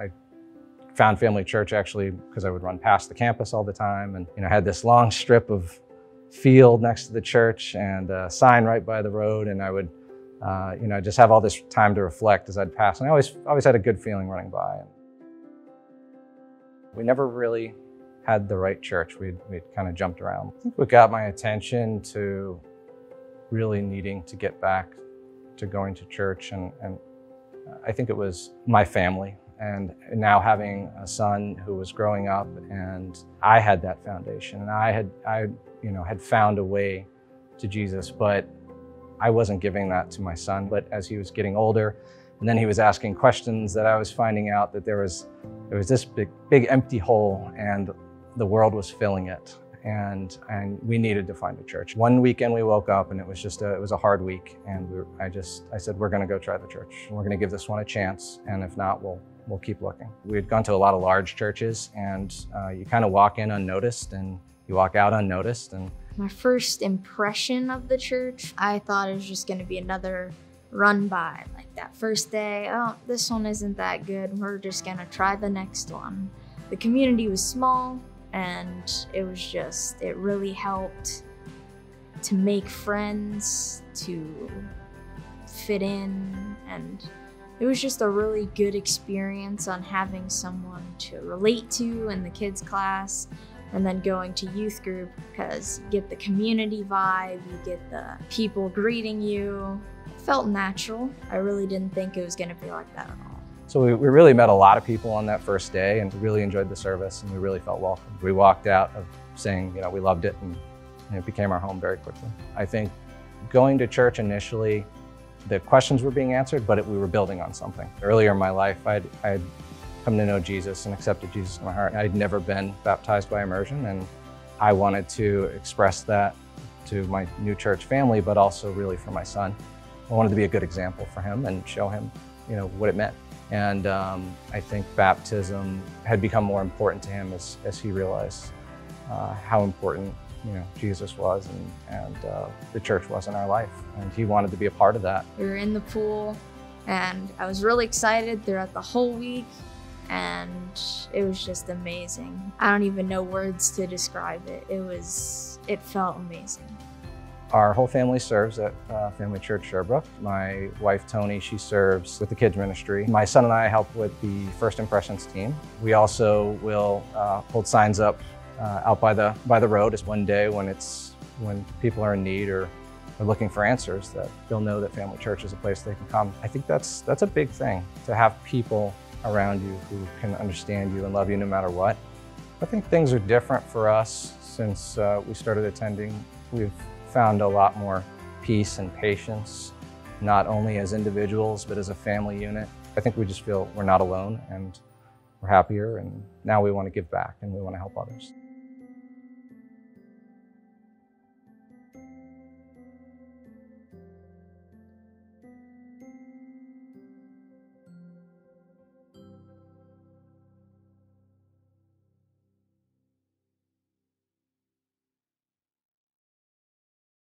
I found Family Church actually because I would run past the campus all the time and you know had this long strip of field next to the church and a sign right by the road and I would uh, you know just have all this time to reflect as I'd pass and I always always had a good feeling running by. We never really had the right church. We'd, we'd kind of jumped around. I think what got my attention to really needing to get back to going to church and, and I think it was my family and now having a son who was growing up and I had that foundation and I had I you know had found a way to Jesus but I wasn't giving that to my son. But as he was getting older and then he was asking questions that I was finding out that there was there was this big big empty hole and the world was filling it and and we needed to find a church. One weekend we woke up and it was just a, it was a hard week and we were, I just I said we're going to go try the church. We're going to give this one a chance and if not we'll we'll keep looking. We had gone to a lot of large churches and uh, you kind of walk in unnoticed and you walk out unnoticed and my first impression of the church, I thought it was just going to be another run by. Like that first day, oh, this one isn't that good. We're just going to try the next one. The community was small, and it was just it really helped to make friends to fit in and it was just a really good experience on having someone to relate to in the kids class and then going to youth group because you get the community vibe you get the people greeting you. It felt natural. I really didn't think it was going to be like that at all so we, we, really met a lot of people on that first day and really enjoyed the service and we really felt welcome. We walked out of saying, you know, we loved it and, and it became our home very quickly. I think going to church initially, the questions were being answered, but it, we were building on something. Earlier in my life, I'd, I'd come to know Jesus and accepted Jesus in my heart. I'd never been baptized by immersion and I wanted to express that to my new church family, but also really for my son. I wanted to be a good example for him and show him, you know, what it meant. And um, I think baptism had become more important to him as, as he realized uh, how important you know Jesus was and, and uh, the church was in our life. And he wanted to be a part of that. We were in the pool and I was really excited throughout the whole week and it was just amazing. I don't even know words to describe it. It was, it felt amazing. Our whole family serves at uh, Family Church Sherbrooke. My wife Tony, she serves with the kids ministry. My son and I help with the First Impressions team. We also will uh, hold signs up uh, out by the by the road. It's one day when it's when people are in need or are looking for answers that they'll know that Family Church is a place they can come. I think that's that's a big thing to have people around you who can understand you and love you no matter what. I think things are different for us since uh, we started attending. We've found a lot more peace and patience, not only as individuals, but as a family unit. I think we just feel we're not alone and we're happier and now we want to give back and we want to help others.